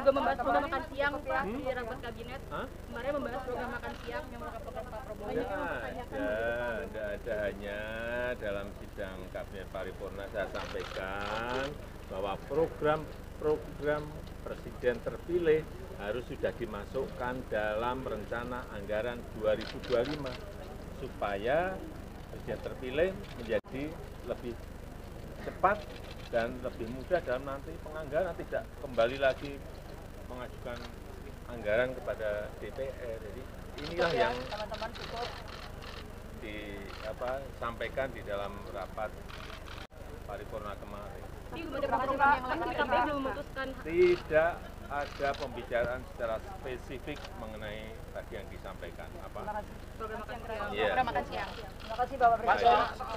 juga membahas program makan siang Pak Hmm? di rapat kabinet. Hah? Kemarin membahas program makan siang yang merupakan Pak Prabowo. Tidak ada, tidak ada hanya dalam sidang kabinet paripurna saya sampaikan bahwa program-program presiden terpilih harus sudah dimasukkan dalam rencana anggaran 2025 supaya presiden terpilih menjadi lebih cepat dan lebih mudah dalam nanti penganggaran tidak kembali lagi mengajukan anggaran kepada DPR. Jadi inilah yang teman-teman cukup disampaikan di dalam rapat paripurna kemarin. Kan KPU belum memutuskan Tidak ada pembicaraan secara spesifik mengenai tadi yang disampaikan apa? program makan siang. Iya. Terima kasih Bapak Presiden. Baik.